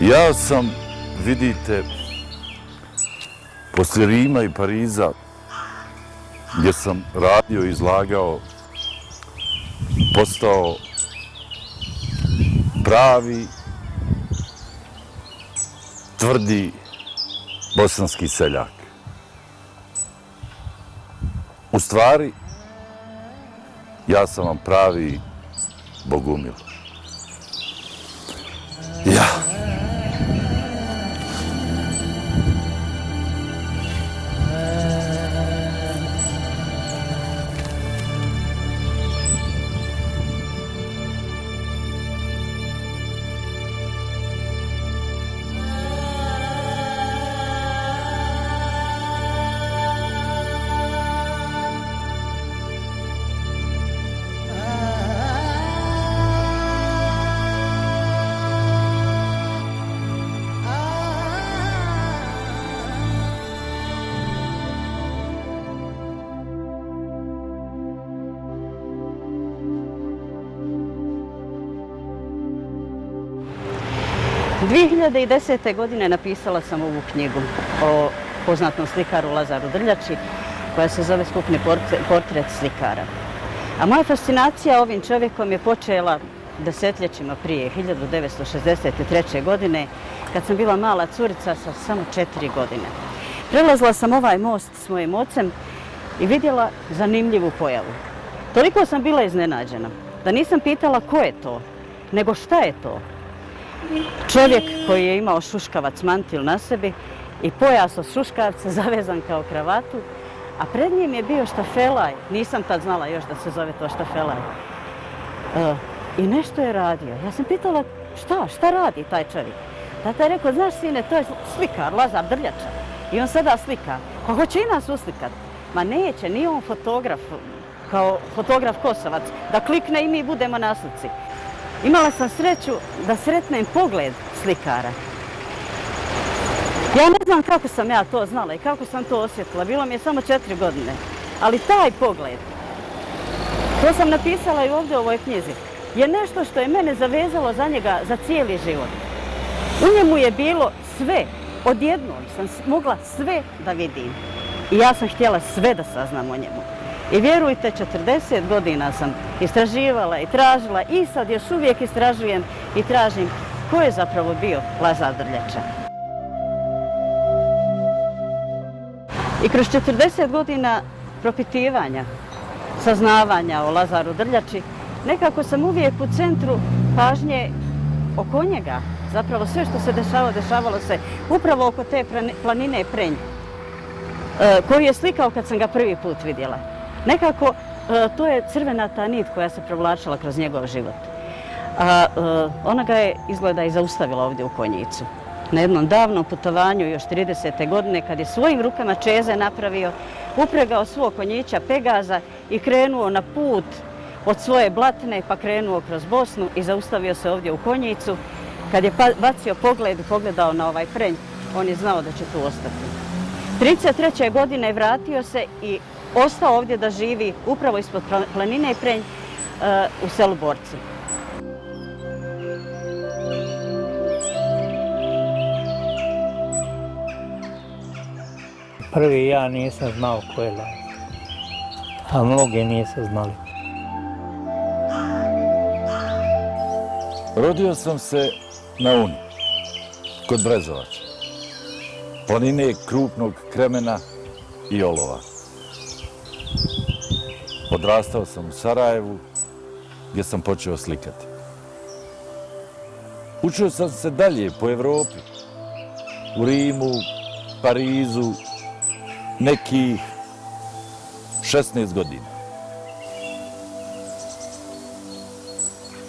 Ja sam, vidite, poslije Rima i Pariza, gdje sam radio izlagao, postao pravi, tvrdi bosanski seljak. U stvari, ja sam vam pravi bogumil. 2010. godine napisala sam ovu knjigu o poznatom slikaru Lazaru Drljači, koja se zove Skupni portret slikara. A moja fascinacija ovim čovjekom je počela desetljećima prije, 1963. godine, kad sam bila mala curica sa samo četiri godine. Prelazila sam ovaj most s mojim ocem i vidjela zanimljivu pojavu. Toliko sam bila iznenađena da nisam pitala ko je to, nego šta je to. Čovjek koji je imao šuškavac mantil na sebi i pojas od šuškavca zavezan kao kravatu, a pred njim je bio štafelaj. Nisam tad znala još da se zove to štafelaj. E, I nešto je radio. Ja sam pitala šta, šta radi taj čovjek? Tata je rekao, znaš sine, to je slikar, Lazar Drljača. I on sada slika. Ko hoće i nas uslikat. Ma neće, nije on fotograf, kao fotograf Kosovac, da klikne i mi budemo na slici. Imala sam sreću da sretnem pogled slikara. Ja ne znam kako sam ja to znala i kako sam to osjetila. Bilo mi je samo četiri godine. Ali taj pogled, to sam napisala i ovdje u ovoj knjizi, je nešto što je mene zavezalo za njega za cijeli život. U njemu je bilo sve. Odjednom sam mogla sve da vidim. I ja sam htjela sve da saznam o njemu. I vjerujte, 40 godina sam istraživala i tražila i sad još uvijek istražujem i tražim ko je zapravo bio Lazar Drljača. I kroz 40 godina propitivanja, saznavanja o Lazaru Drljači, nekako sam uvijek u centru pažnje oko njega. Zapravo sve što se dešavalo, dešavalo se upravo oko te planine Prenj, e, koju je slikao kad sam ga prvi put vidjela. Nekako e, to je crvena ta nit koja se provlačila kroz njegov život. A ona ga je izgleda i zaustavila ovdje u Konjicu. Na jednom davnom putovanju još 30. godine kad je svojim rukama Čeze napravio, upregao svog konjića Pegaza i krenuo na put od svoje blatne pa krenuo kroz Bosnu i zaustavio se ovdje u Konjicu. Kad je pa, bacio pogled i pogledao na ovaj prenj, on je znao da će tu ostati. 33. godine vratio se i ostao ovdje da živi upravo ispod planine i prenj eh, u selu Borci. Prvi ja nisam znao ko je Laz. A mnogi nisu znali. Rodio sam se na Uni, kod Brezovača. Planine krupnog kremena i olova. Odrastao sam u Sarajevu, gdje sam počeo slikati. Učio sam se dalje po Evropi, u Rimu, Parizu, nekih 16 godina.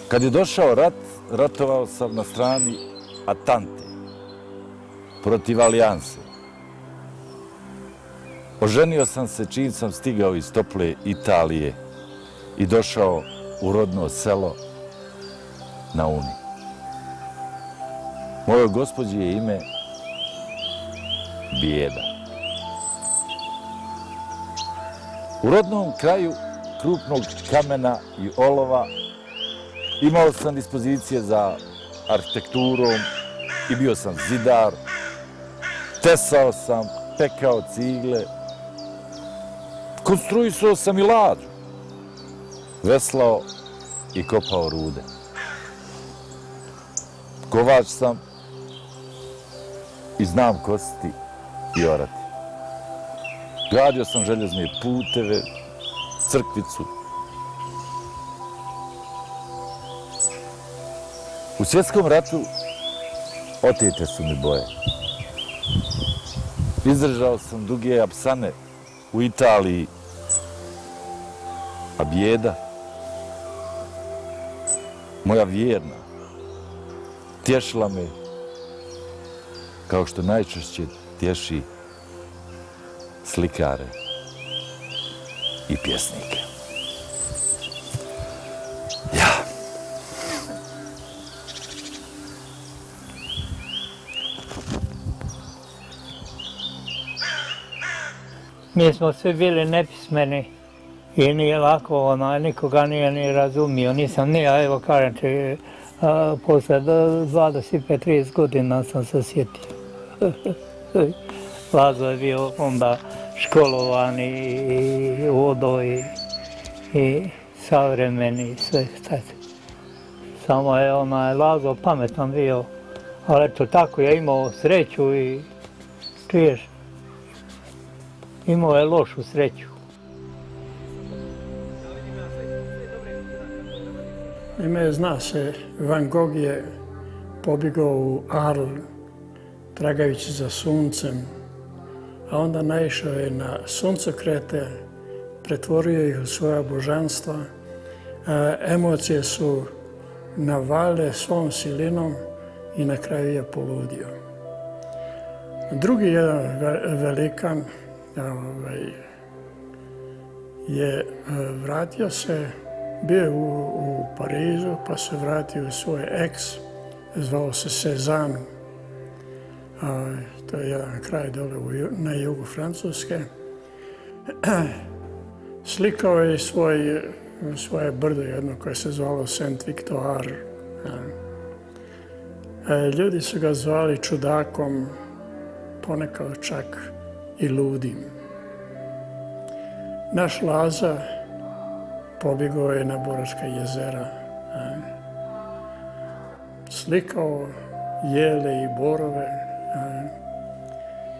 Kad je došao rat, ratovao sam na strani Atante, protiv Alijanse. Oženio sam se čim sam stigao iz tople Italije i došao u rodno selo na Uni. Moje gospođi je ime Bijeda. U rodnom kraju krupnog kamena i olova imao sam dispozicije za arhitekturom, i bio sam zidar, tesao sam, pekao cigle, konstruisao sam i ladu. veslao i kopao rude. Kovač sam i znam kositi i orati. Gradio sam željezne puteve, crkvicu. U svjetskom ratu otete su mi boje. Izdržao sam duge apsane u Italiji, a bijeda, moja vjerna, tješila me kao što najčešće tješi slikare i pjesnike. Ja. Mi smo svi bili nepismeni i nije lako, onaj, nikoga nije ni razumio. Nisam ni, ja, evo kažem ti, a, posle 25-30 godina sam se sjetio. Lazo je bio onda školovan i, i vodo i, i savremeni i sve šta se. Samo je onaj Lazo pametan bio, ali eto tako je imao sreću i čuješ, imao je lošu sreću. Ime zna se, Van Gogh je pobjegao u Arl, tragajući za suncem, a onda naišao je na suncokrete, pretvorio ih u svoja božanstva. E, emocije su navale svom silinom i na kraju je poludio. Drugi jedan velikan e, ovaj, je e, vratio se, bio u, u Parizu, pa se vratio u svoj eks, zvao se Cezanne, a, to je jedan kraj dole u, na jugu Francuske. Slikao je svoj, svoje brdo jedno koje se zvalo Saint Victoire. E, ljudi su ga zvali čudakom, ponekad čak i ludim. Naš Laza pobjegao je na Boračka jezera. Slikao jele i borove,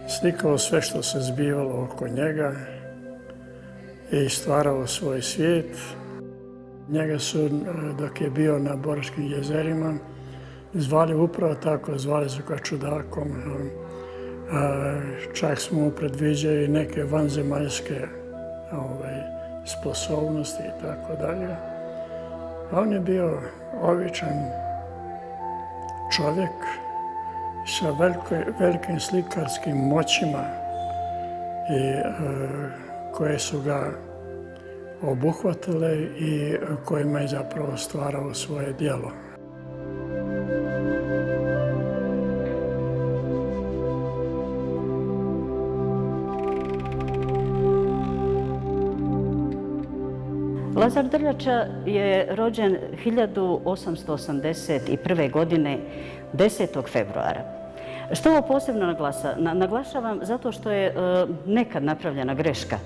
slikao sve što se zbivalo oko njega i stvarao svoj svijet. Njega su, dok je bio na Boračkim jezerima, zvali upravo tako, zvali su ga čudakom. Čak smo predviđali neke vanzemaljske ovaj, sposobnosti i tako dalje. On je bio običan čovjek sa velikim slikarskim moćima i e, koje su ga obuhvatile i kojima je zapravo stvarao svoje djelo. Lazar Drljača je rođen 1881. godine 10. februara. Što ovo posebno naglasa? naglašavam zato što je e, nekad napravljena greška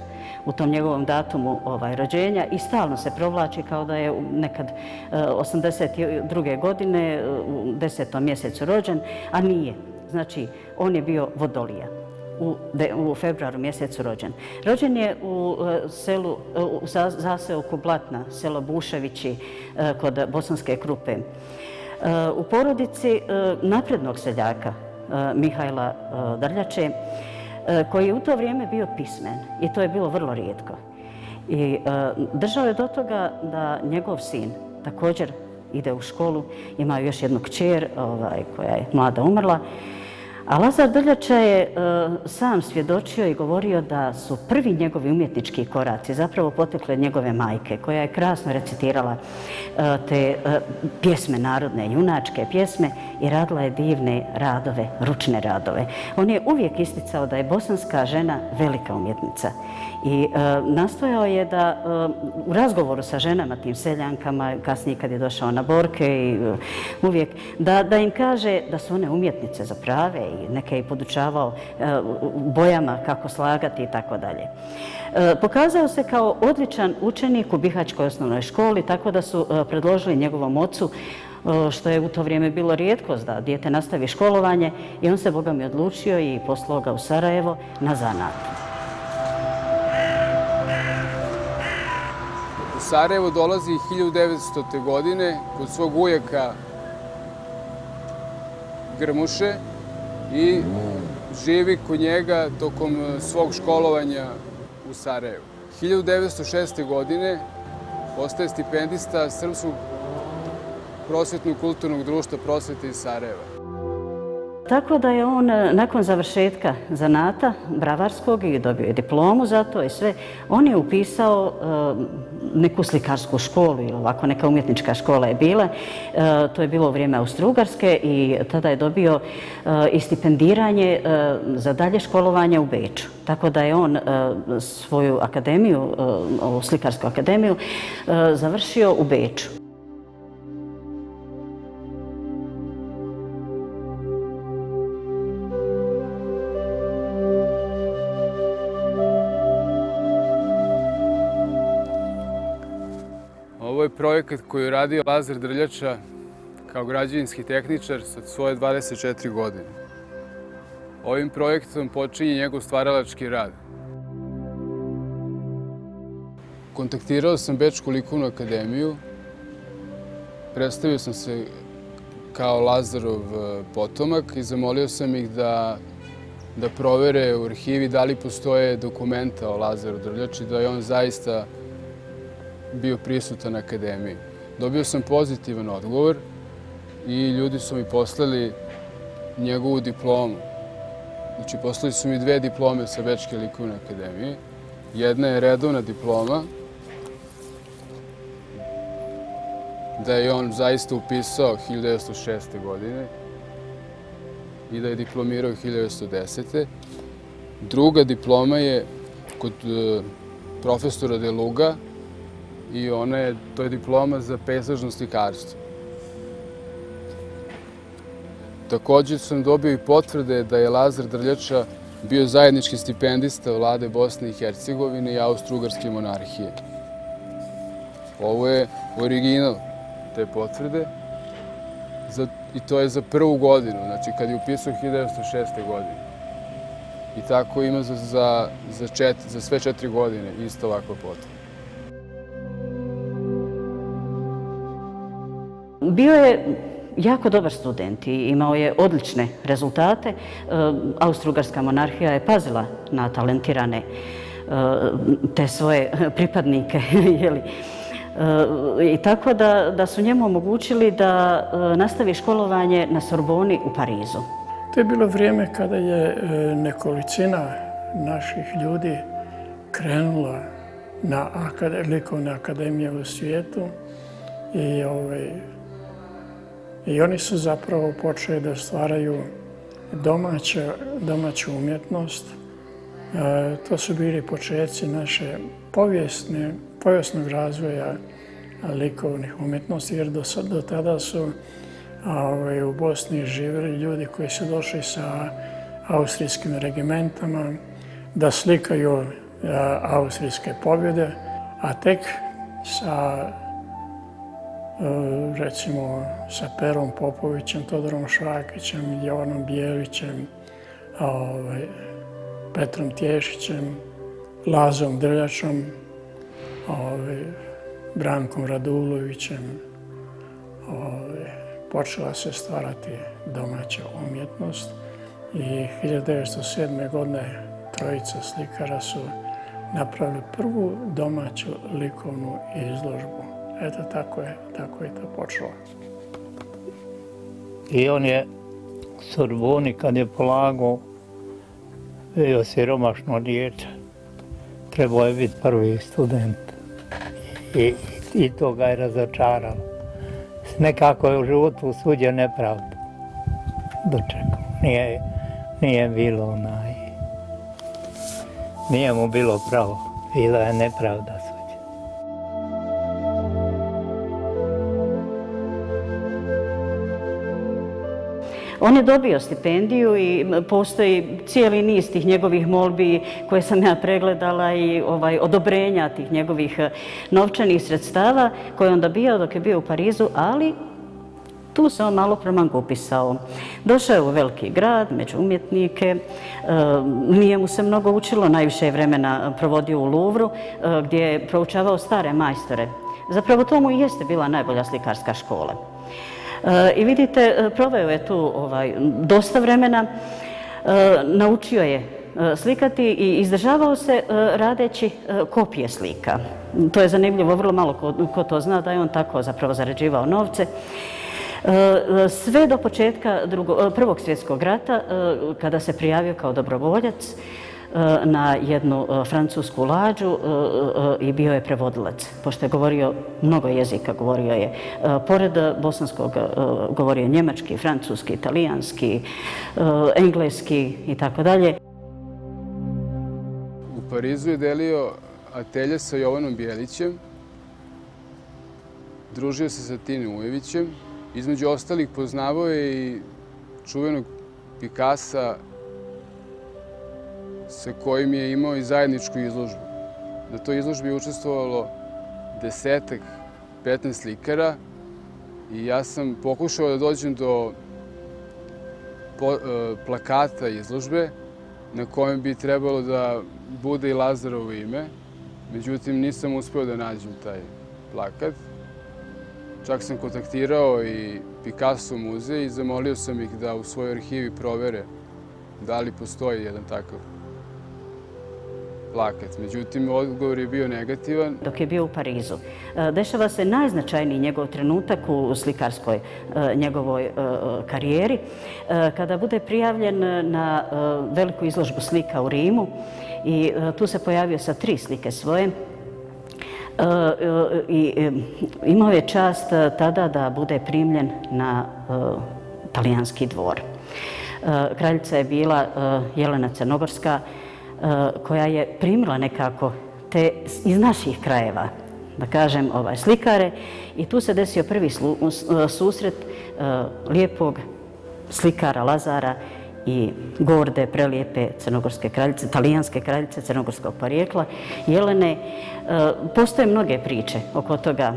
u tom njegovom datumu ovaj, rođenja i stalno se provlači kao da je nekad e, 82. Godine u 10. mjesecu rođen, a nije. Znači, on je bio vodolija u, u februaru mjesecu rođen. Rođen je u e, selu, e, u zaseoku Blatna, selo Buševići e, kod Bosanske Krupe u porodici naprednog seljaka Mihajla Drljače, koji je u to vrijeme bio pismen i to je bilo vrlo rijetko. I držao je do toga da njegov sin također ide u školu, ima još jednu kćer ovaj, koja je mlada umrla, A Lazar Drljača je e, sam svjedočio i govorio da su prvi njegovi umjetnički koraci zapravo potekle od njegove majke, koja je krasno recitirala e, te e, pjesme narodne, junačke pjesme i radila je divne radove, ručne radove. On je uvijek isticao da je bosanska žena velika umjetnica i e, nastojao je da e, u razgovoru sa ženama, tim seljankama, kasnije kad je došao na borke i e, uvijek, da, da im kaže da su one umjetnice za prave i neke je podučavao e, bojama kako slagati i tako dalje. E, pokazao se kao odličan učenik u Bihačkoj osnovnoj školi, tako da su e, predložili njegovom ocu što je u to vrijeme bilo rijetkost da dijete nastavi školovanje i on se, Boga mi, odlučio i poslao ga u Sarajevo na zanat. Sarajevo dolazi 1900. godine kod svog ujaka Grmuše i živi kod njega tokom eh, svog školovanja u Sarajevu. 1906. godine postaje stipendista Srpskog prosvetnog kulturnog društva prosvete iz Sarajeva. Tako da je on eh, nakon završetka zanata bravarskog i dobio je diplomu za to i sve, on je upisao eh, neku slikarsku školu ili ovako neka umjetnička škola je bila. Eh, to je bilo u vrijeme Austro-Ugarske i tada je dobio i stipendiranje za dalje školovanje u Beču. Tako da je on svoju akademiju, slikarsku akademiju, završio u Beču. Projekat koji je radio Lazar Drljača kao građevinski tehničar sa svoje 24 godine. Ovim projektom počinje njegov stvaralački rad. Kontaktirao sam Bečku likovnu akademiju, predstavio sam se kao Lazarov e, potomak i zamolio sam ih da da provere u arhivi da li postoje dokumenta o Lazaru Drljači, da je on zaista bio prisutan na akademiji. Dobio sam pozitivan odgovor i ljudi su mi poslali njegovu diplomu. Znači, poslali su mi dve diplome sa Bečke likovne akademije. Jedna je redovna diploma, da je on zaista upisao 1906. godine i da je diplomirao 1910. Druga diploma je kod eh, profesora Deluga, i ona je, to je diploma za pesažno slikarstvo. Također sam dobio i potvrde da je Lazar Drljača bio zajednički stipendista vlade Bosne i Hercegovine i Austro-Ugarske monarhije. Ovo je original te potvrde za, i to je za prvu godinu, znači kad je upisao 1906. godine. I tako ima za, za, za, čet, za sve četiri godine isto ovakva potvrda. Bio je jako dobar student i imao je odlične rezultate. Austrugarska Austro-Ugarska monarhija je pazila na talentirane e, te svoje pripadnike. Jeli. E, I tako da, da su njemu omogućili da nastavi školovanje na Sorboni u Parizu. To je bilo vrijeme kada je nekolicina naših ljudi krenula na likovne akademije u svijetu i ovaj, I oni su zapravo počeli da stvaraju domaća, domaću umjetnost. E, to su bili početci naše povijesne, povijesnog razvoja likovnih umjetnosti, jer do, do tada su a, ovaj, u Bosni živjeli ljudi koji su došli sa austrijskim regimentama da slikaju a, austrijske pobjede, a tek sa E, recimo sa Perom Popovićem, Todorom Švakićem, Jovanom Bijelićem, ovaj, Petrom Tješićem, Lazom Drljačom, ovaj, Brankom Radulovićem. Ovaj, počela se stvarati domaća umjetnost i 1907. godine trojica slikara su napravili prvu domaću likovnu izložbu Eto, tako je, tako je to počelo. I on je Sorboni kad je polagao, bio siromašno dijete. Trebao je biti prvi student. I, i to ga je razočaralo. Nekako je u životu suđe nepravdu. Dočekao. Nije, nije bilo onaj... Nije mu bilo pravo. Bila je nepravda On je dobio stipendiju i postoji cijeli niz tih njegovih molbi koje sam ja pregledala i ovaj odobrenja tih njegovih eh, novčanih sredstava koje on dobio dok je bio u Parizu, ali tu se on malo promangupisao. Došao je u veliki grad, među umjetnike, e, nije mu se mnogo učilo, najviše vremena eh, provodio u Luvru, e, gdje je proučavao stare majstore. Zapravo to mu i jeste bila najbolja slikarska škola. I vidite, e, proveo je tu ovaj, dosta vremena, e, naučio je e, slikati i izdržavao se radeći kopije slika. To je zanimljivo, vrlo malo ko to zna da je on tako zapravo zarađivao novce. Sve do početka prvog svjetskog rata, kada se prijavio kao dobrovoljac, E, na jednu e, francusku lađu e, i bio je prevodilac, pošto je govorio mnogo jezika, govorio je. Pored bosanskog govorio njemački, francuski, italijanski, engleski i tako dalje. U Parizu je delio atelje sa Jovanom Bjelićem, družio se sa Tine Ujevićem, između ostalih poznavao je i čuvenog Pikasa sa kojim je imao i zajedničku izložbu. Na toj izložbi je učestvovalo desetak, 15 slikara i ja sam pokušao da dođem do e, plakata izložbe na kojem bi trebalo da bude i Lazarovo ime. Međutim, nisam uspeo da nađem taj plakat. Čak sam kontaktirao i Picasso muzej i zamolio sam ih da u svojoj arhivi provere da li postoji jedan takav plakat. Međutim, odgovor je bio negativan. Dok je bio u Parizu, e, dešava se najznačajniji njegov trenutak u slikarskoj e, njegovoj e, karijeri, kada bude prijavljen na veliku izložbu slika u Rimu i tu se pojavio sa tri slike svoje, i imao je čast tada da bude primljen na talijanski dvor. Kraljica je bila Jelena Crnogorska, E, koja je primila nekako te iz naših krajeva, da kažem, ovaj, slikare. I tu se desio prvi slu, e, susret e, lijepog slikara Lazara i gorde, prelijepe crnogorske kraljice, talijanske kraljice crnogorskog porijekla, Jelene. Postoje mnoge priče oko toga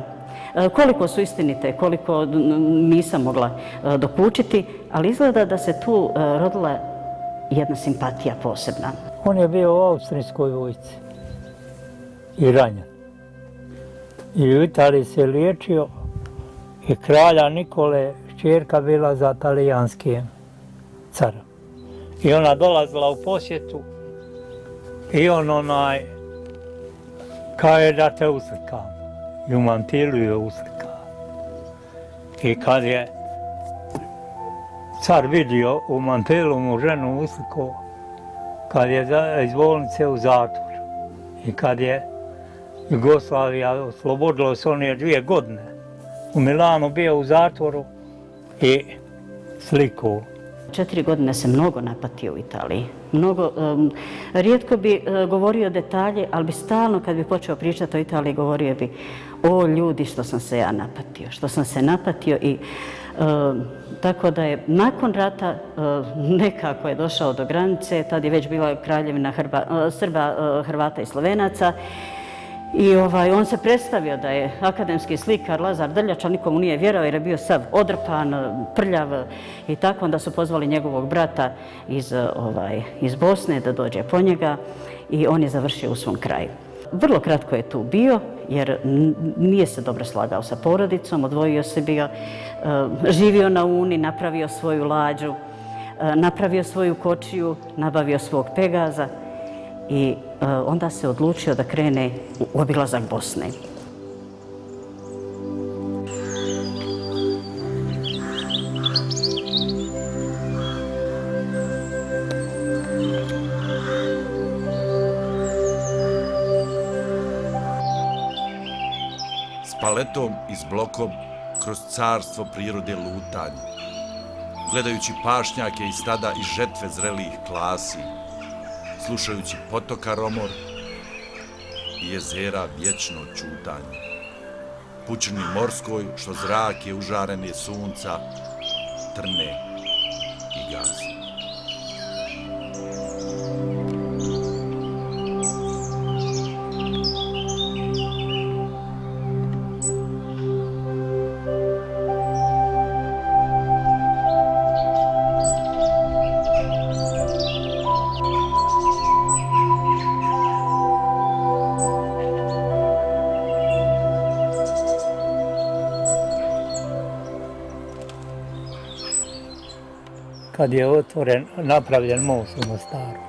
koliko su istinite, koliko nisam mogla dokučiti, ali izgleda da se tu rodila jedna simpatija posebna. On je bio u austrijskoj vojci i ranjen. I u Italiji se liječio i kralja Nikole čerka bila za talijanski carom. I ona dolazila u posjetu i on onaj kao je da te uslikam. I u mantilu je uslikam. I kad je car vidio u mantilu mu ženu uslikao, kad je iz bolnice u zatvor i kad je Jugoslavija oslobodila se on je dvije godine u Milanu bio u zatvoru i sliku. Četiri godine se mnogo napatio u Italiji. Mnogo, um, rijetko bi uh, govorio detalje, ali bi stalno kad bi počeo pričati o Italiji govorio bi o ljudi što sam se ja napatio, što sam se napatio i um, tako da je nakon rata e, nekako je došao do granice, tad je već bila kraljevina Hrba, e, Srba, e, Hrvata i Slovenaca. I ovaj, on se predstavio da je akademski slikar Lazar Drljača, ali nikomu nije vjerao jer je bio sav odrpan, prljav i tako. Onda su pozvali njegovog brata iz, ovaj, iz Bosne da dođe po njega i on je završio u svom kraju. Vrlo kratko je tu bio, jer nije se dobro slagao sa porodicom, odvojio se bio, e, živio na Uni, napravio svoju lađu, e, napravio svoju kočiju, nabavio svog pegaza i e, onda se odlučio da krene u obilazak Bosne. Paletom i s blokom kroz carstvo prirode lutanja, gledajući pašnjake i stada i žetve zrelih klasi, slušajući potoka Romor i jezera vječno čutanje. Pučini morskoj, što zrak je užarene sunca, trne i gazi. Kad je otvoren, napravljen most u Mostaru.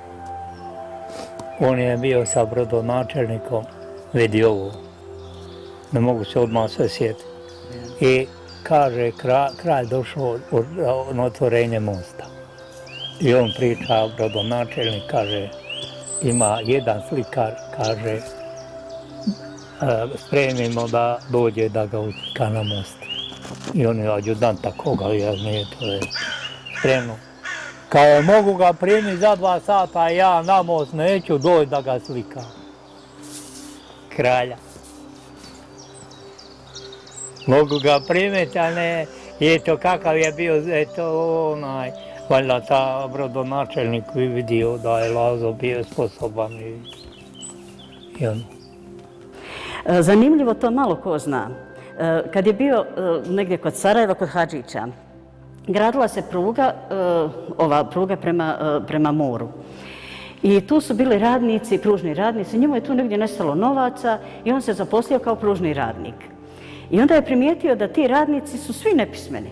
On je bio sa brodonačelnikom, vidi ovo, ne mogu se odmah sve sjetiti. I kaže, kralj, kralj došao na otvorenje mosta. I on priča, brodonačelnik kaže, ima jedan slikar, kaže, e, spremimo da dođe da ga uslika na most. I on je adjudanta koga, ja ne, to je trenu. Kao mogu ga primiti za dva sata, ja na most neću doći da ga slikam. Kralja. Mogu ga primiti, a ne, eto kakav je bio, eto onaj, valjda ta brodonačelnik bi vidio da je Lazo bio sposoban i, i ono. Zanimljivo to malo ko zna. E, kad je bio e, negdje kod Sarajeva, kod Hadžića, gradila se pruga, eh, ova pruga prema, eh, prema moru. I tu su bili radnici, pružni radnici, njemu je tu negdje nestalo novaca i on se zaposlio kao pružni radnik. I onda je primijetio da ti radnici su svi nepismeni.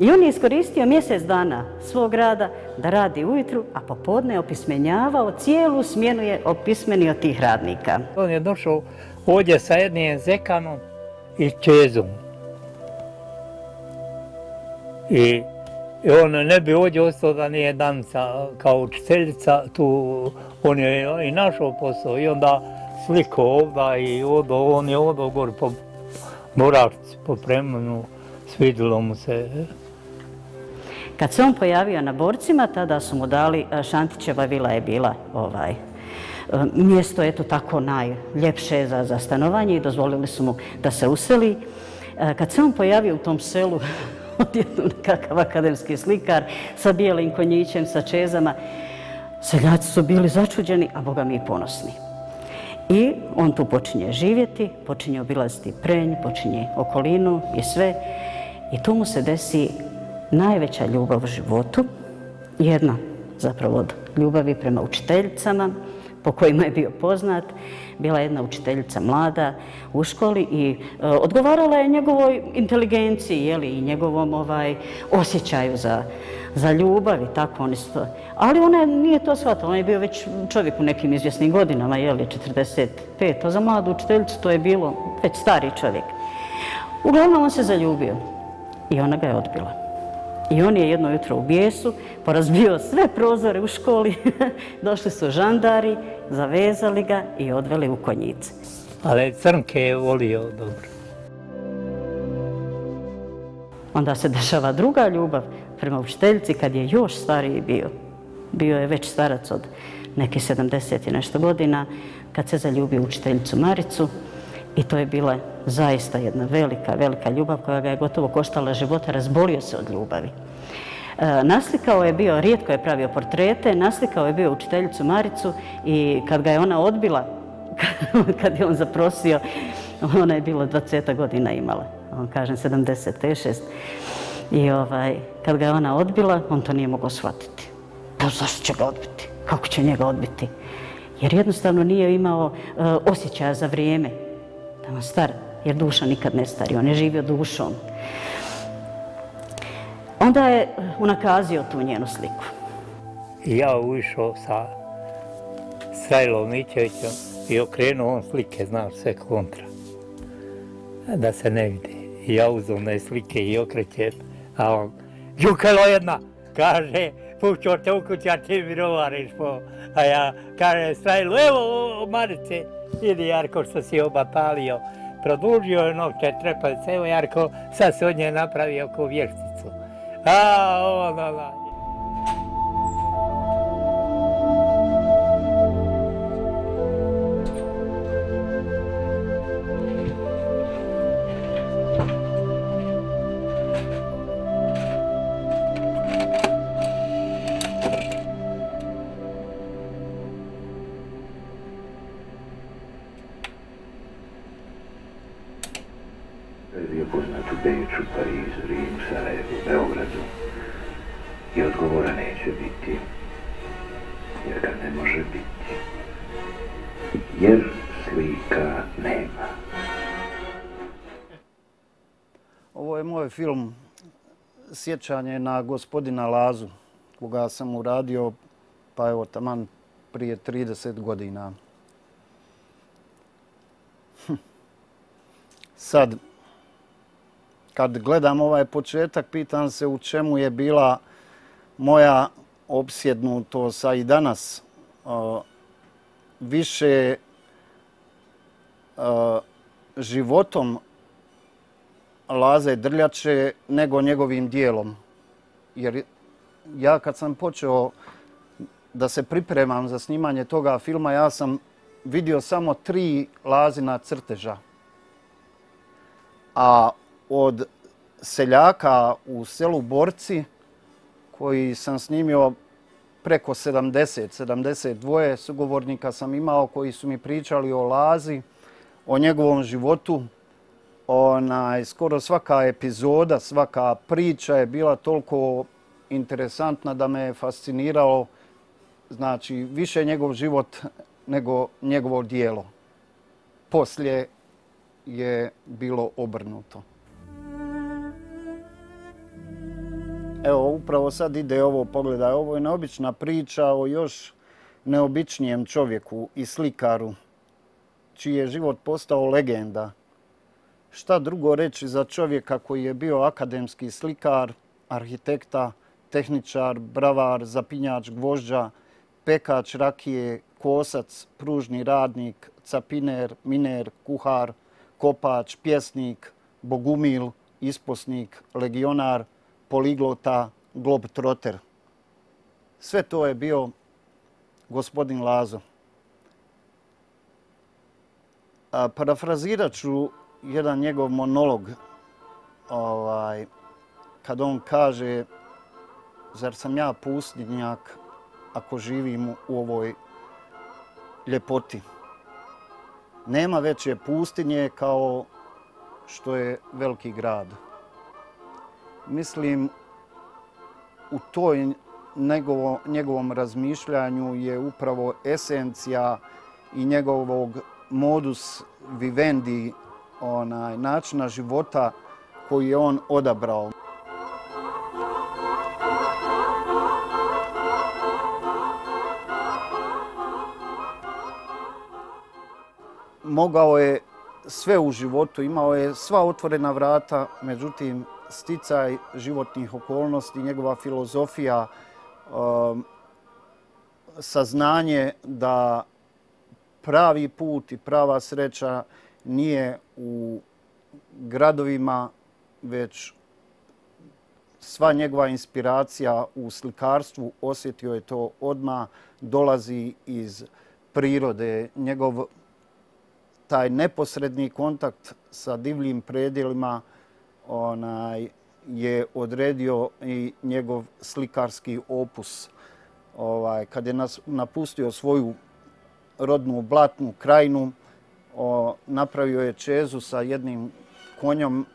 I on je iskoristio mjesec dana svog rada da radi ujutru, a popodne je opismenjavao, cijelu smjenu je opismenio tih radnika. On je došao ovdje sa jednim zekanom i čezom. I, I on ne bi ovdje ostao da nije danca kao učiteljica, tu on je i našao posao i onda sliko ovdje i odo, on je odo gori po Moravci, po Premanu, svidilo mu se. Kad se on pojavio na borcima, tada su mu dali, e, Šantićeva vila je bila ovaj, e, mjesto eto tako najljepše za, za stanovanje i dozvolili su mu da se useli. E, kad se on pojavio u tom selu, odjedno nekakav akademski slikar sa bijelim konjićem, sa čezama. Seljaci su bili začuđeni, a Boga mi ponosni. I on tu počinje živjeti, počinje obilaziti prenj, počinje okolinu i sve. I tu mu se desi najveća ljubav u životu. Jedna zapravo od ljubavi prema učiteljicama, po kojima je bio poznat. Bila je jedna učiteljica mlada u školi i e, odgovarala je njegovoj inteligenciji jeli, i njegovom ovaj, osjećaju za, za ljubav i tako. Oni su to. Ali ona nije to shvatila. On je bio već čovjek u nekim izvjesnim godinama, jeli, 45. A za mladu učiteljicu to je bilo već stari čovjek. Uglavnom on se zaljubio i ona ga je odbila. I on je jedno jutro u bijesu, porazbio sve prozore u školi, došli su žandari, zavezali ga i odveli u konjice. Ali crnke je volio dobro. Onda se dešava druga ljubav prema učiteljici kad je još stariji bio. Bio je već starac od neke 70 i nešto godina kad se zaljubio učiteljicu Maricu i to je bila zaista jedna velika, velika ljubav koja ga je gotovo koštala života, razbolio se od ljubavi. E, naslikao je bio, rijetko je pravio portrete, naslikao je bio učiteljicu Maricu i kad ga je ona odbila, kad je on zaprosio, ona je bila 20 godina imala, on kažem 76. I ovaj, kad ga je ona odbila, on to nije mogao shvatiti. Pa zašto će ga odbiti? Kako će njega odbiti? Jer jednostavno nije imao uh, osjećaja za vrijeme. Da on star, jer duša nikad ne stari, on je živio dušom. Onda je unakazio tu njenu sliku. Ja ušao sa Srajlom Mićevićem i okrenuo on slike, znaš, sve kontra. Da se ne vidi. Ja uzem ne slike i okrećem, a on, Đukalo jedna, kaže, pušćo te u kuću, a ti mi rovariš po... A ja, kaže, Srajlo, evo, Marice, idi Jarko, što si obatalio, produžio je novče trepavice, evo Jarko, sad se od nje napravio oko vješticu. A, ovo, da, da. Film Sjećanje na gospodina Lazu, koga sam uradio, pa evo, taman prije 30 godina. Hm. Sad, kad gledam ovaj početak, pitam se u čemu je bila moja opsjednutost, a i danas više životom Laze Drljače nego njegovim dijelom. Jer ja kad sam počeo da se pripremam za snimanje toga filma, ja sam vidio samo tri Lazina crteža. A od seljaka u selu Borci, koji sam snimio preko 70, 72 sugovornika sam imao koji su mi pričali o Lazi, o njegovom životu. Onaj, skoro svaka epizoda, svaka priča je bila toliko interesantna da me je fasciniralo znači, više njegov život nego njegovo dijelo. Poslije je bilo obrnuto. Evo, upravo sad ide ovo, pogledaj, ovo je neobična priča o još neobičnijem čovjeku i slikaru, čiji je život postao legenda. Šta drugo reći za čovjeka koji je bio akademski slikar, arhitekta, tehničar, bravar, zapinjač gvožđa, pekač rakije, kosac, pružni radnik, capiner, miner, kuhar, kopač, pjesnik, bogumil, isposnik, legionar, poliglota, globetrotter. Sve to je bio gospodin Lazo. A, parafrazirat ću jedan njegov monolog ovaj, kad on kaže zar sam ja pustinjak ako živim u ovoj ljepoti. Nema veće pustinje kao što je veliki grad mislim u toj njegovo, njegovom razmišljanju je upravo esencija i njegovog modus vivendi, onaj, načina života koji je on odabrao. Mogao je sve u životu, imao je sva otvorena vrata, međutim, sticaj životnih okolnosti, njegova filozofija, um, saznanje da pravi put i prava sreća nije u gradovima, već sva njegova inspiracija u slikarstvu, osjetio je to odma dolazi iz prirode. Njegov taj neposredni kontakt sa divljim predjelima onaj, je odredio i njegov slikarski opus. Ovaj, kad je nas, napustio svoju rodnu blatnu krajinu, o, napravio je čezu sa jednim konjom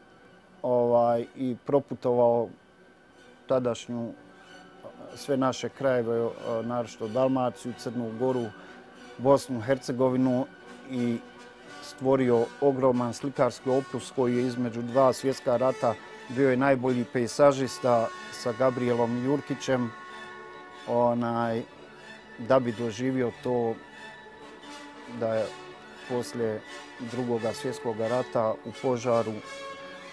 ovaj, i proputovao tadašnju sve naše krajeve, naročito Dalmaciju, Crnu Goru, Bosnu, Hercegovinu i stvorio ogroman slikarski opus koji je između dva svjetska rata bio je najbolji pejsažista sa Gabrielom Jurkićem onaj, da bi doživio to da je poslije drugog svjetskog rata u požaru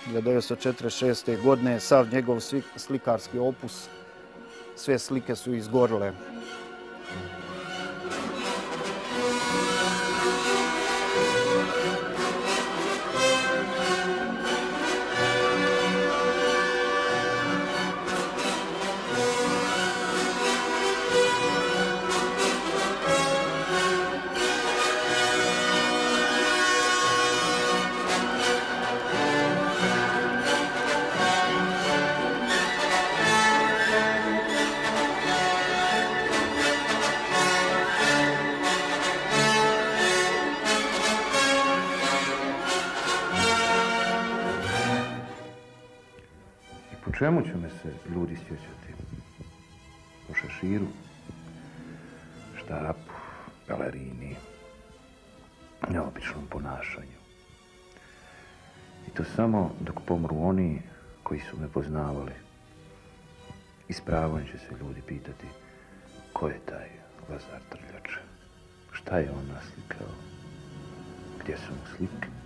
1946. godine sav njegov slikarski opus, sve slike su izgorile. Čemu će me se ljudi sjećati? Po šeširu, štapu, galerini, neobičnom ponašanju. I to samo dok pomru oni koji su me poznavali. I s pravom će se ljudi pitati ko je taj Lazar Trljač? Šta je on naslikao? Gdje su mu slike?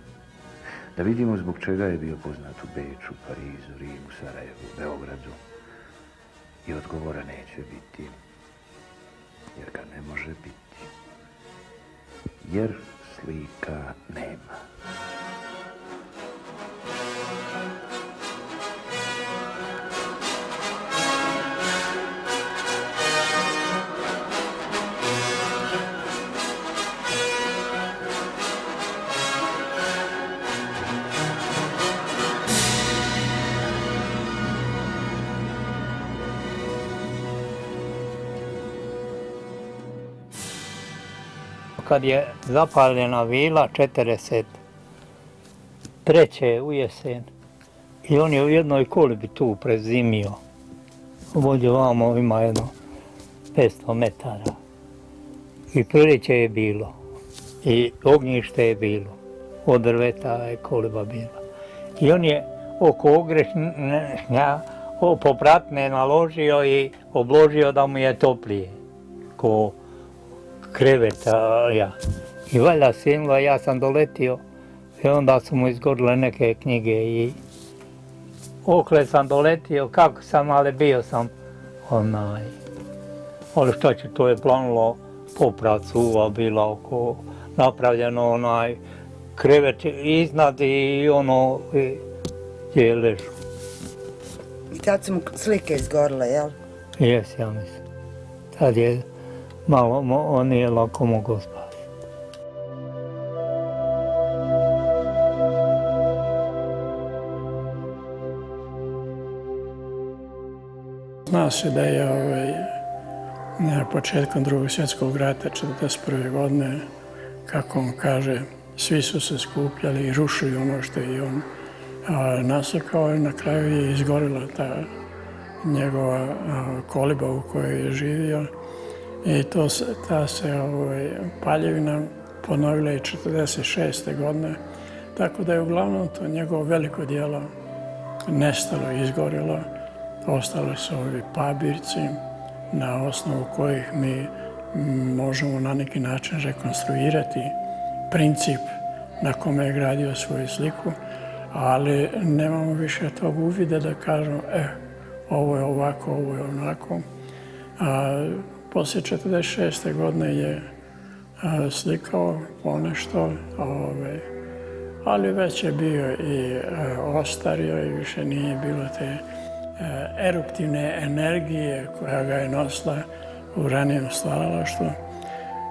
Da vidimo zbog čega je bio poznat u Beču, Parizu, Rimu, Sarajevu, Beogradu. I odgovora neće biti, jer ga ne može biti. Jer slika nema. Kad je zapaljena vila 43. u jesen. I on je u jednoj kolibi tu prezimio. Vođe vamo ima jedno 500 metara. I priliče je bilo. I ognjište je bilo. Od drveta je koliba bila. I on je oko ogrešnja popratne naložio i obložio da mu je toplije. Ko kreveta, ja. I valjda sinula, ja sam doletio i onda su mu izgorile neke knjige i okle sam doletio, kako sam, ali bio sam onaj, ali što će, to je planulo poprat suva bila oko, napravljeno onaj krevet iznad i ono i, je ležu. I tad su mu slike izgorile, jel? Jes, ja mislim. Tad je malo, on nije lako mogao spati. Zna se da je ovaj, na početkom drugog svjetskog rata 1941. godine, kako on kaže, svi su se skupljali i rušili ono što je on nasakao i na kraju je izgorila ta njegova koliba u kojoj je živio. I to se, ta se ovaj, paljevina ponovila i 46. godine, tako da je uglavnom to njegovo veliko dijelo nestalo izgorilo. Ostale su ovi pabirci na osnovu kojih mi možemo na neki način rekonstruirati princip na kome je gradio svoju sliku, ali nemamo više tog uvide da kažemo, e, ovo je ovako, ovo je onako. A, Poslije 46. godine je e, slikao ponešto, ove, ali već je bio i e, ostario i više nije bilo te e, eruptivne energije koja ga je nosila u ranijem stvaralaštvu.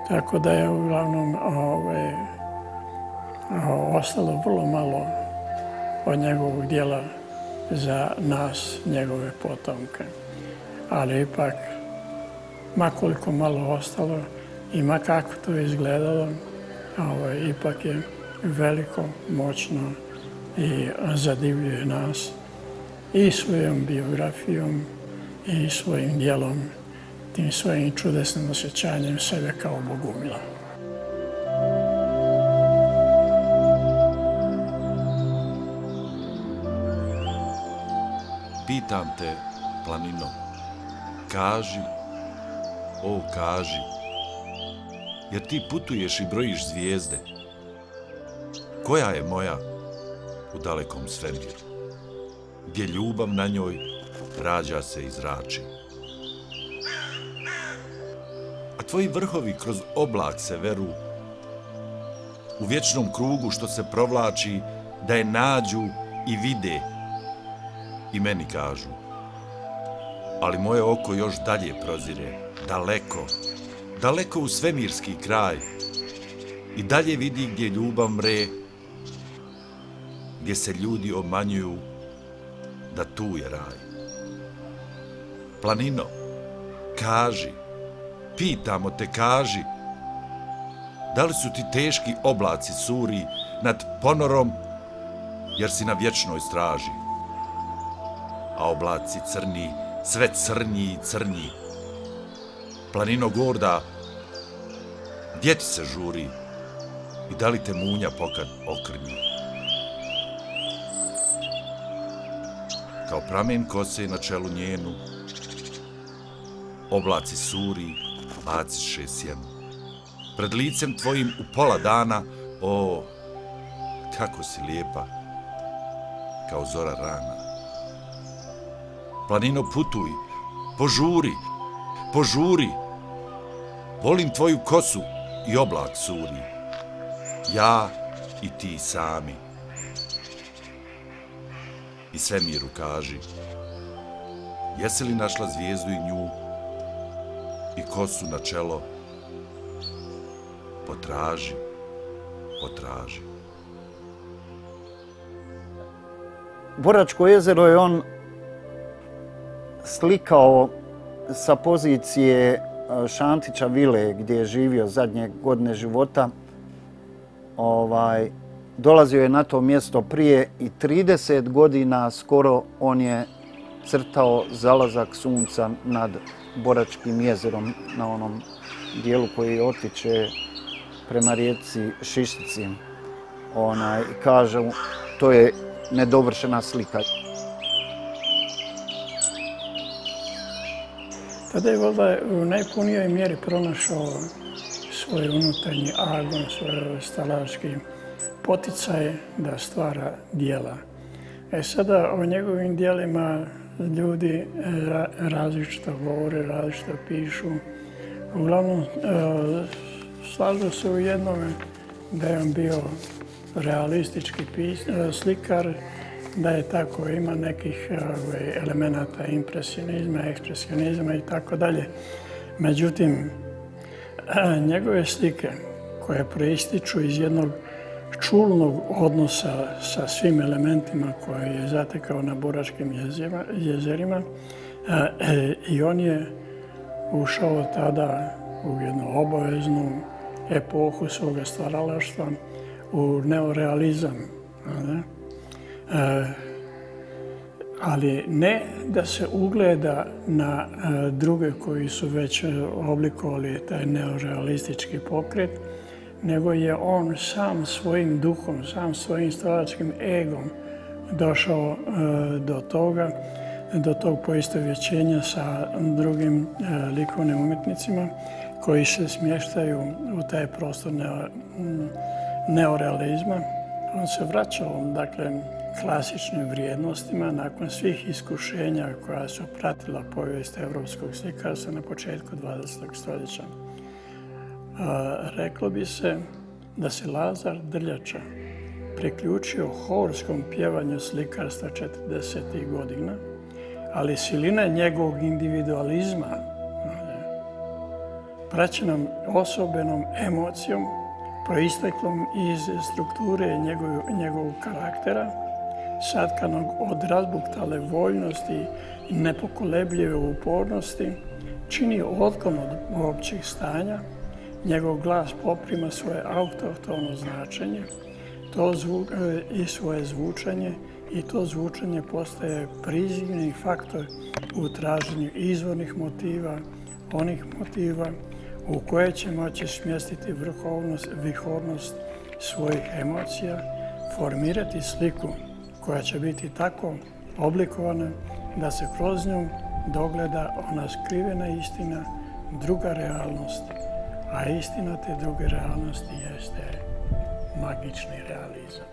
Tako da je uglavnom ovaj, ove, ostalo vrlo malo od njegovog dijela za nas, njegove potomke. Ali ipak makoliko malo ostalo i ma kako to izgledalo, ovaj, ipak je veliko, moćno i zadivljuje nas i svojom biografijom i svojim dijelom, tim svojim čudesnim osjećanjem sebe kao bogumila. Pitam te, planino, kaži o kaži, jer ti putuješ i brojiš zvijezde. Koja je moja u dalekom svemiru, gdje ljubav na njoj rađa se i zrači. A tvoji vrhovi kroz oblak se veru u vječnom krugu što se provlači da je nađu i vide i meni kažu. Ali moje oko još dalje prozire daleko, daleko u svemirski kraj i dalje vidi gdje ljubav mre, gdje se ljudi obmanjuju da tu je raj. Planino, kaži, pitamo te, kaži, da li su ti teški oblaci suri nad ponorom, jer si na vječnoj straži? a oblaci crni, sve crnji i crnji. Planino gorda, gdje ti se žuri i da li te munja pokad okrnji? Kao pramen kose na čelu njenu, oblaci suri, baciše sjenu. Pred licem tvojim u pola dana, o, kako si lijepa, kao zora rana. Planino putuj, požuri, požuri, volim tvoju kosu i oblak suri, ja i ti sami. I svemiru kaži, jesi li našla zvijezdu i nju i kosu na čelo, potraži, potraži. Boračko jezero je on slikao sa pozicije e, Šantića Vile gdje je živio zadnje godine života. Ovaj, dolazio je na to mjesto prije i 30 godina skoro on je crtao zalazak sunca nad Boračkim jezerom na onom dijelu koji otiče prema rijeci Šištici. Onaj, kaže, to je nedovršena slika. Pa Tada je voda u najpunijoj mjeri pronašao svoj unutarnji agon, svoje stalački poticaj da stvara dijela. E sada o njegovim dijelima ljudi različito govore, različito pišu. Uglavnom, e, slažu se u jednome da je on bio realistički e, slikar, da je tako, ima nekih eh, ovaj, elemenata impresionizma, ekspresionizma i tako dalje. Međutim, eh, njegove slike koje proističu iz jednog čulnog odnosa sa svim elementima koje je zatekao na Boračkim jezima, jezerima e, i on je ušao tada u jednu obaveznu epohu svoga stvaralaštva u neorealizam. Ne? Eh, ali ne da se ugleda na eh, druge koji su već eh, oblikovali taj neorealistički pokret, nego je on sam svojim duhom, sam svojim stvaračkim egom došao do toga, do tog poistovjećenja sa drugim likovnim umjetnicima koji se smještaju u taj prostor mm, neorealizma. On se vraćao, dakle, klasičnim vrijednostima nakon svih iskušenja koja su pratila povijest evropskog slikarstva na početku 20. stoljeća. Reklo bi se da se Lazar Drljača priključio horskom pjevanju slikarstva 40. godina, ali silina njegovog individualizma praćenom osobenom emocijom proisteklom iz strukture njegovog, njegovog karaktera, satkanog od razbuktale voljnosti i nepokolebljive upornosti, čini otklon od općih stanja, njegov glas poprima svoje autohtono značenje to zvuk, e, i svoje zvučanje i to zvučanje postaje prizivni faktor u traženju izvornih motiva, onih motiva u koje će moći smjestiti vrhovnost, vihornost svojih emocija, formirati sliku koja će biti tako oblikovana da se kroz nju dogleda ona skrivena istina, druga realnost, a istina te druge realnosti jeste magični realizam.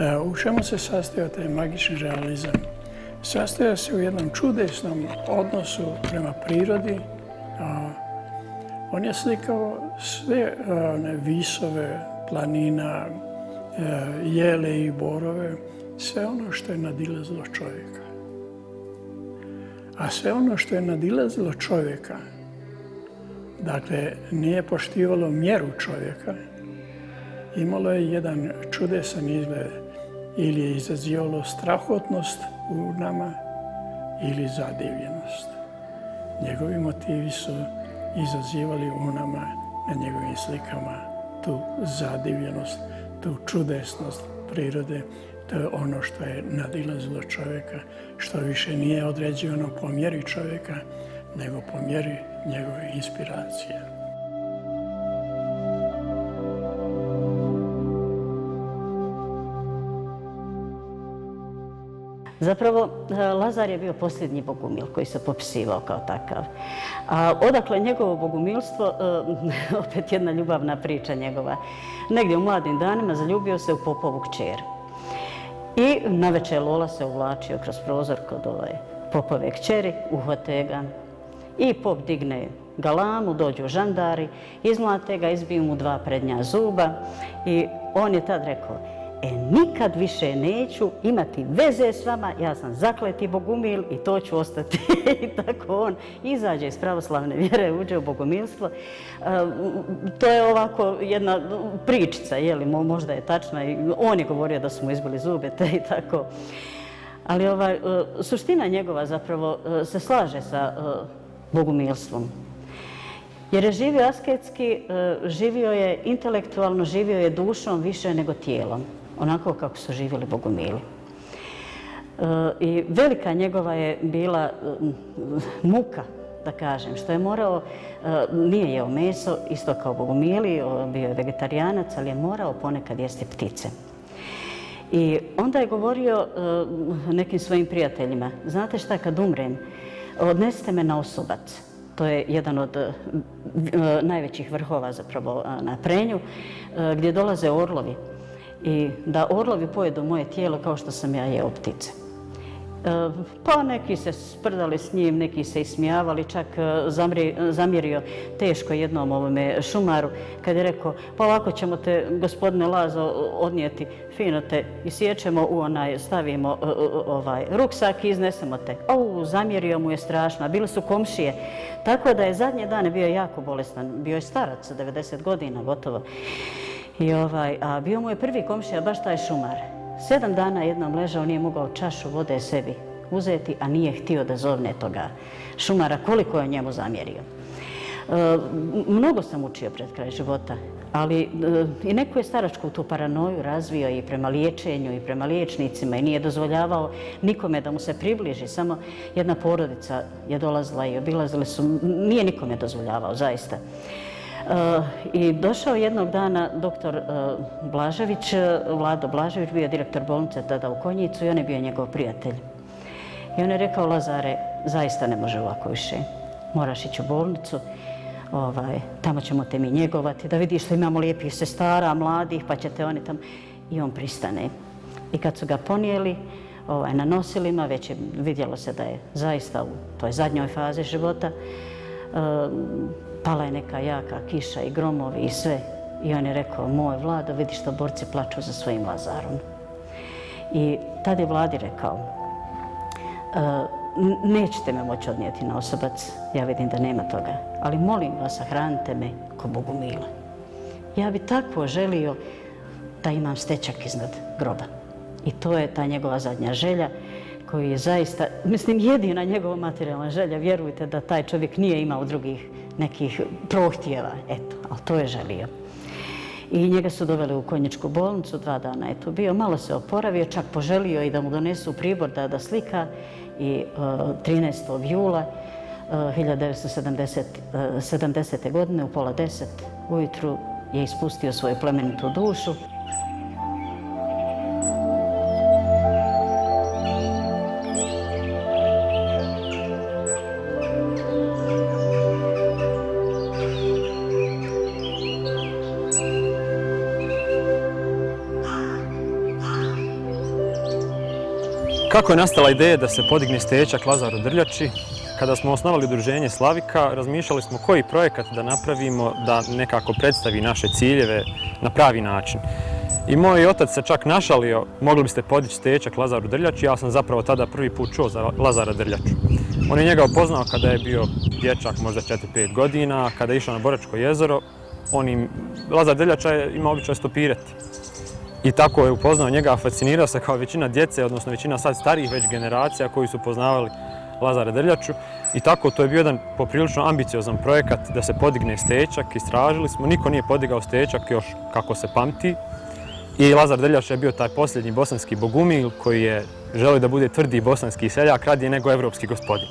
E, u čemu se sastoja taj magični realizam? Sastoja se u jednom čudesnom odnosu prema prirodi. On je slikao sve one visove planina, e, jele i borove, sve ono što je nadilazilo čovjeka. A sve ono što je nadilazilo čovjeka, dakle, nije poštivalo mjeru čovjeka, imalo je jedan čudesan izgled ili je izazivalo strahotnost u nama ili zadivljenost. Njegovi motivi su izazivali u nama na njegovim slikama tu zadivljenost, tu čudesnost prirode. To je ono što je nadilazilo čovjeka, što više nije određivano po mjeri čovjeka, nego po mjeri njegove inspiracije. Zapravo, e, Lazar je bio posljednji bogumil koji se popisivao kao takav. A odakle njegovo bogumilstvo, e, opet jedna ljubavna priča njegova. Negdje u mladim danima zaljubio se u popovu kćer. I na večer Lola se uvlačio kroz prozor kod ove popove kćeri, uhvate ga. I pop digne galamu, dođu žandari, izmlate ga, izbiju mu dva prednja zuba. I on je tad rekao, e nikad više neću imati veze s vama, ja sam zakleti bogumil i to ću ostati. I tako on izađe iz pravoslavne vjere, uđe u bogumilstvo. E, to je ovako jedna pričica, je li, možda je tačna. I on je govorio da su mu izbili zube, te i tako. Ali ova, e, suština njegova zapravo e, se slaže sa e, bogumilstvom. Jer je živio asketski, živio je intelektualno, živio je dušom više nego tijelom onako kako su živjeli bogumili. E, I velika njegova je bila e, muka, da kažem, što je morao, e, nije jeo meso, isto kao bogumili, bio je vegetarijanac, ali je morao ponekad jesti ptice. I onda je govorio nekim svojim prijateljima, znate šta, kad umrem, odnesite me na osobac. To je jedan od najvećih vrhova zapravo na prenju, gdje dolaze orlovi i da orlovi pojedu moje tijelo kao što sam ja jeo ptice. E, pa neki se sprdali s njim, neki se ismijavali, čak e, zamjerio teško jednom ovome šumaru kad je rekao pa ovako ćemo te gospodine Lazo odnijeti, fino te isjećemo u onaj, stavimo e, e, ovaj ruksak i iznesemo te. O, zamjerio mu je strašno, bili su komšije. Tako da je zadnje dane bio jako bolestan, bio je starac, 90 godina gotovo. I ovaj, a bio mu je prvi komšija, baš taj šumar. Sedam dana jednom ležao, nije mogao čašu vode sebi uzeti, a nije htio da zovne toga šumara, koliko je njemu zamjerio. E, mnogo sam učio pred kraj života, ali e, i neku je staračku tu paranoju razvio i prema liječenju i prema liječnicima i nije dozvoljavao nikome da mu se približi. Samo jedna porodica je dolazila i obilazili su, nije nikome dozvoljavao, zaista. Eh, I došao jednog dana doktor eh, Blažević, eh, Vlado Blažević, bio je direktor bolnice tada u Konjicu i on je bio njegov prijatelj. I on je rekao, Lazare, zaista ne može ovako više. Moraš ići u bolnicu, ovaj, tamo ćemo te mi njegovati, da vidiš što imamo lijepih sestara, mladih, pa ćete oni tamo. I on pristane. I kad su ga ponijeli ovaj, na nosilima, već je vidjelo se da je zaista u toj zadnjoj fazi života, pala je neka jaka kiša i gromovi i sve. I on je rekao, moj vlado, vidi što borci plaču za svojim Lazarom. I tad je vladi rekao, e, nećete me moći odnijeti na osobac, ja vidim da nema toga, ali molim vas, hranite me ko Bogu mila. Ja bi tako želio da imam stečak iznad groba. I to je ta njegova zadnja želja koji je zaista, mislim, jedina njegova materijalna želja, vjerujte da taj čovjek nije imao drugih nekih prohtjeva, eto, ali to je želio. I njega su doveli u konjičku bolnicu, dva dana je tu bio, malo se oporavio, čak poželio i da mu donesu pribor da, da slika i e, 13. Uh, jula 1970. Uh, 70. Godine u pola deset ujutru je ispustio svoju plemenitu dušu. Kako je nastala ideja da se podigne stečak Lazaru Drljači? Kada smo osnovali udruženje Slavika, razmišljali smo koji projekat da napravimo da nekako predstavi naše ciljeve na pravi način. I moj otac se čak našalio, mogli biste podići stečak Lazaru Drljači, ja sam zapravo tada prvi put čuo za Lazara Drljaču. On je njega upoznao kada je bio dječak, možda 4-5 godina, kada je išao na Boračko jezero, on im, Lazar Drljača je imao običaj stopirati. I tako je upoznao njega, fascinirao se kao većina djece, odnosno većina sad starijih već generacija koji su poznavali Lazara Drljaču. I tako, to je bio jedan poprilično ambiciozan projekat da se podigne stečak. Istražili smo, niko nije podigao stečak još kako se pamti. I Lazar Drljač je bio taj posljednji bosanski bogumil koji je želio da bude tvrdi bosanski seljak radije nego evropski gospodin.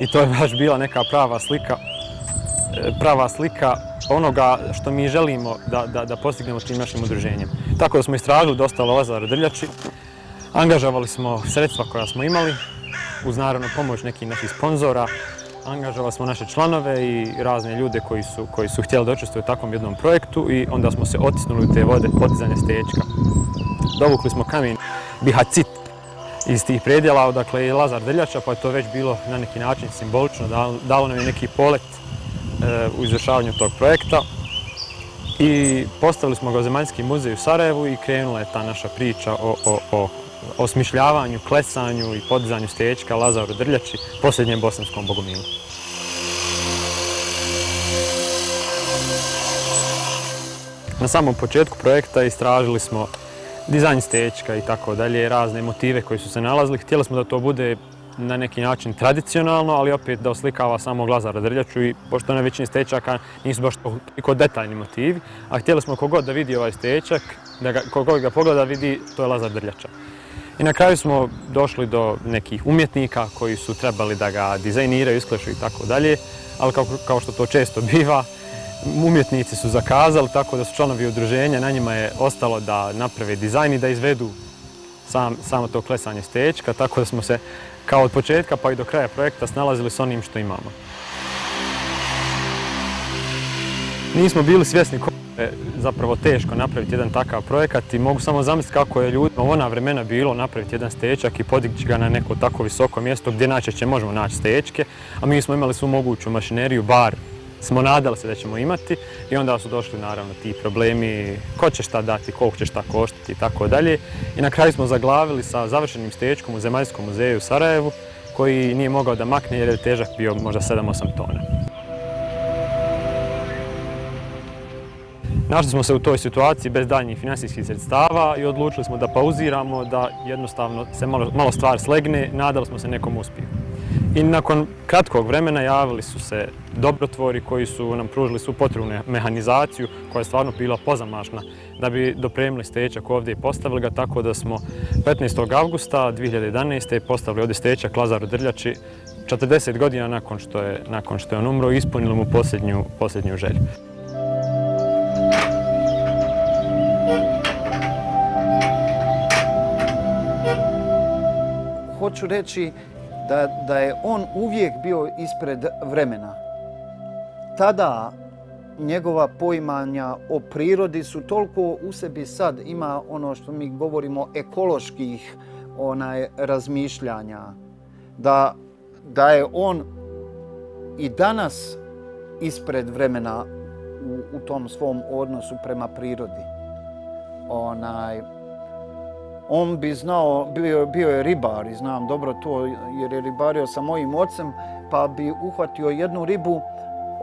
I to je baš bila neka prava slika e, prava slika onoga što mi želimo da, da, da postignemo tim našim udruženjem. Tako da smo istražili dosta Lazar Drljači, angažavali smo sredstva koja smo imali, uz naravno pomoć nekih naših sponzora, angažovali smo naše članove i razne ljude koji su, koji su htjeli da učestvuju u takvom jednom projektu i onda smo se otisnuli u te vode podizanja stečka. Dovukli smo kamen Bihacit iz tih predjela, odakle je Lazar Drljača, pa je to već bilo na neki način simbolično, dalo nam je neki polet u izvršavanju tog projekta. I postavili smo ga u Zemaljski muzej u Sarajevu i krenula je ta naša priča o, o, o osmišljavanju, klesanju i podizanju stečka Lazaru Drljači, posljednjem bosanskom bogomilu. Na samom početku projekta istražili smo dizajn stečka i tako dalje, razne motive koji su se nalazili. Htjeli smo da to bude na neki način tradicionalno, ali opet da oslikava samo Lazara Drljaču i pošto na većini stečaka nisu baš toliko detaljni motivi, a htjeli smo kogod da vidi ovaj stečak, da ga, kogod ga pogleda vidi, to je Lazar Drljača. I na kraju smo došli do nekih umjetnika koji su trebali da ga dizajniraju, isklešu i tako dalje, ali kao, kao što to često biva, umjetnici su zakazali, tako da su članovi udruženja, na njima je ostalo da naprave dizajn i da izvedu sam, samo to klesanje stečka, tako da smo se kao od početka pa i do kraja projekta snalazili s onim što imamo. Nismo bili svjesni koliko je zapravo teško napraviti jedan takav projekat i mogu samo zamisliti kako je ljudima u ona vremena bilo napraviti jedan stečak i podići ga na neko tako visoko mjesto gdje najčešće možemo naći stečke, a mi smo imali svu moguću mašineriju, bar smo nadali se da ćemo imati i onda su došli naravno ti problemi, ko će šta dati, koliko će šta koštiti i tako dalje. I na kraju smo zaglavili sa završenim stečkom u Zemaljskom muzeju u Sarajevu koji nije mogao da makne jer je težak bio možda 7-8 tona. Našli smo se u toj situaciji bez daljnjih finansijskih sredstava i odlučili smo da pauziramo, da jednostavno se malo, malo stvar slegne, nadali smo se nekom uspiju. I nakon kratkog vremena javili su se dobrotvori koji su nam pružili svu potrebnu mehanizaciju koja je stvarno bila pozamašna da bi dopremili stečak ovdje i postavili ga tako da smo 15. augusta 2011. postavili ovdje stečak Lazaru Drljači 40 godina nakon što je, nakon što je on umro i ispunili mu posljednju, posljednju želju. Hoću reći da, da je on uvijek bio ispred vremena. Tada njegova poimanja o prirodi su toliko u sebi sad ima ono što mi govorimo ekoloških onaj razmišljanja da da je on i danas ispred vremena u, u tom svom odnosu prema prirodi. Onaj, on bi znao, bio, bio je ribar i znam dobro to jer je ribario sa mojim ocem, pa bi uhvatio jednu ribu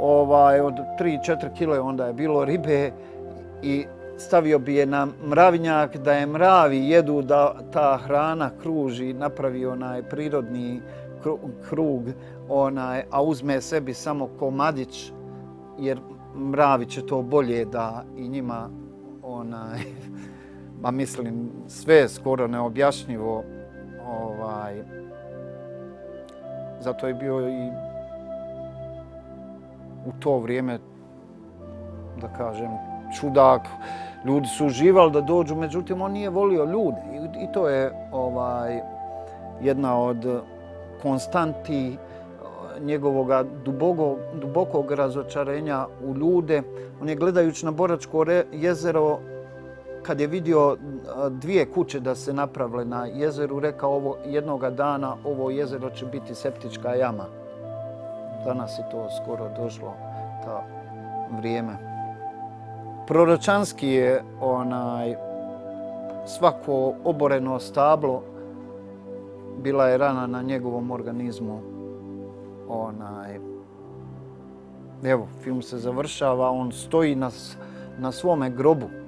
ovaj, od 3-4 kile onda je bilo ribe i stavio bi je na mravinjak da je mravi jedu da ta hrana kruži, napravi onaj prirodni krug, onaj, a uzme sebi samo komadić jer mravi će to bolje da i njima onaj, ma mislim, sve je skoro neobjašnjivo. Ovaj, zato je bio i u to vrijeme, da kažem, čudak. Ljudi su uživali da dođu, međutim, on nije volio ljude. I, i to je ovaj jedna od konstanti eh, njegovog duboko, dubokog razočarenja u ljude. On je gledajući na Boračko jezero kad je vidio dvije kuće da se napravile na jezeru, rekao ovo jednoga dana ovo jezero će biti septička jama. Danas je to skoro došlo ta vrijeme. Proročanski je onaj svako oboreno stablo bila je rana na njegovom organizmu. Onaj Evo, film se završava, on stoji na, na svome grobu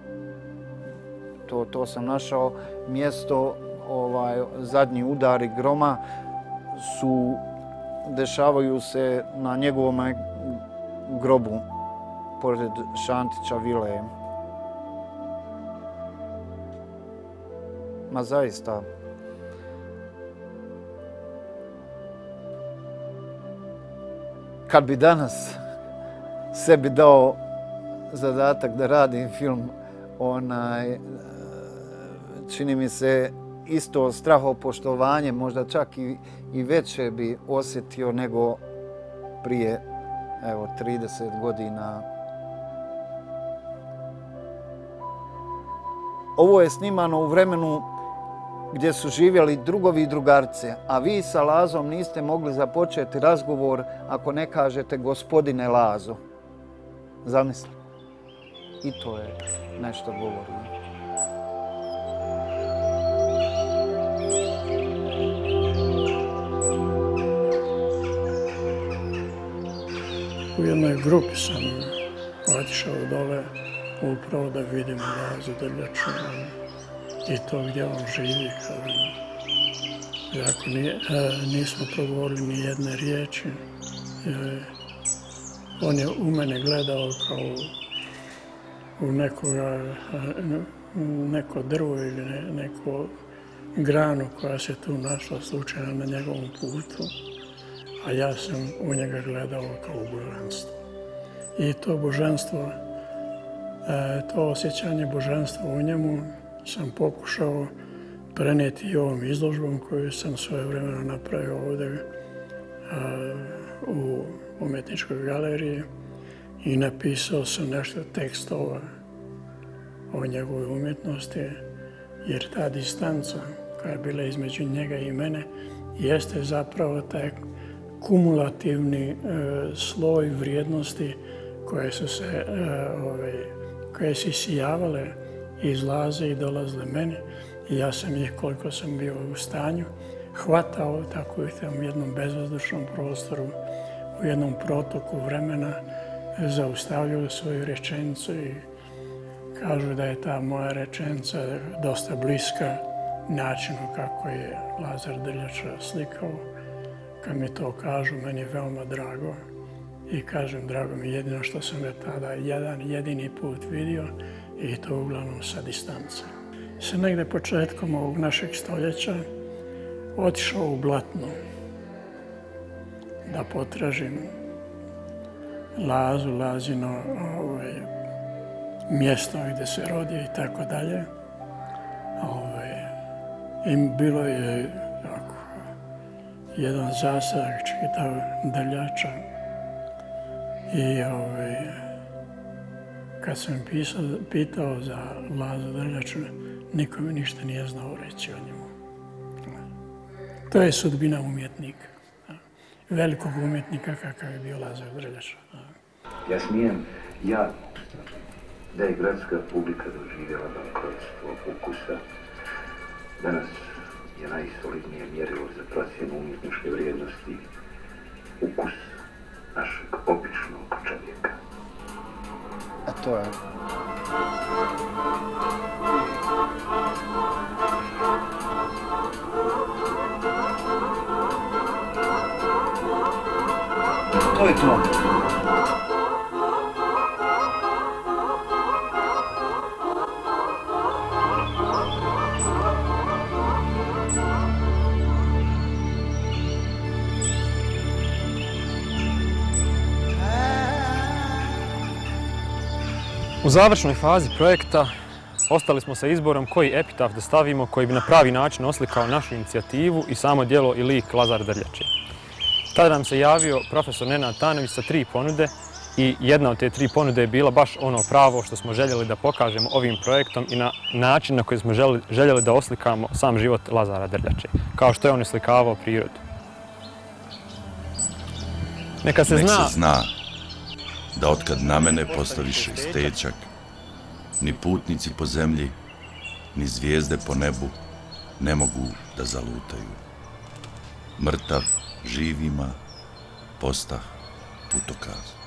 to, to sam našao mjesto, ovaj, zadnji udari groma su dešavaju se na njegovom grobu pored Šantića vile. Ma zaista, kad bi danas sebi dao zadatak da radim film, onaj, čini mi se isto strahopoštovanje, možda čak i, i veće bi osjetio nego prije evo, 30 godina. Ovo je snimano u vremenu gdje su živjeli drugovi i drugarce, a vi sa Lazom niste mogli započeti razgovor ako ne kažete gospodine Lazo. Zamisli. I to je nešto govorno. Jednoj grupi sam otišao dole upravo da vidim Lazu Drljaču i to gdje on živi. Jako nije, e, nismo progovorili ni jedne riječi. E, on je u mene gledao kao u nekoga, e, neko drvo ili ne, neko granu koja se tu našla slučajno na njegovom putu, a ja sam u njega gledao kao božanstvo. I to božanstvo, e, to osjećanje božanstva u njemu sam pokušao preneti i ovom izložbom koju sam svoje vremena napravio ovdje e, u umetničkoj galeriji i napisao sam nešto tekstova o njegovoj umjetnosti, jer ta distanca koja je bila između njega i mene jeste zapravo taj kumulativni e, sloj vrijednosti koje su se e, ove, koje su sijavale izlaze i dolazile meni i ja sam ih koliko sam bio u stanju hvatao tako u jednom bezvazdušnom prostoru u jednom protoku vremena zaustavljaju svoju rečenicu i kažu da je ta moja rečenica dosta bliska načinu kako je Lazar Drljača slikao. Kad mi to kažu, meni je veoma drago i kažem, drago mi jedino što sam je tada jedan jedini put vidio i to uglavnom sa distance. Se negde početkom ovog našeg stoljeća otišao u Blatno da potražim Lazu, Lazino ovaj, mjesto gdje se rodio i tako dalje. Ovaj, I bilo je jedan zasadak čitav daljača. I ovaj, kad sam pisao, pitao za Lazu Drljaču, niko mi ništa nije znao reći o njemu. To je sudbina umjetnika. Velikog umjetnika kakav je bio Lazar Drljač. Ja smijem, ja, da je gradska publika doživjela bankrotstvo ukusa, danas je najsolidnije mjerilo za procjenu umjetničke vrijednosti ukus našeg običnog čovjeka. A to je... To je to. Završnoj fazi projekta ostali smo sa izborom koji epitaf da stavimo koji bi na pravi način oslikao našu inicijativu i samo dijelo i lik Lazar Drljače. Tada nam se javio profesor Nenad Tanović sa tri ponude i jedna od te tri ponude je bila baš ono pravo što smo željeli da pokažemo ovim projektom i na način na koji smo željeli da oslikamo sam život Lazara Drljače, kao što je on oslikavao prirodu. Neka se zna da otkad na mene postaviš stečak, ni putnici po zemlji, ni zvijezde po nebu ne mogu da zalutaju. Mrtav živima postah putokaz.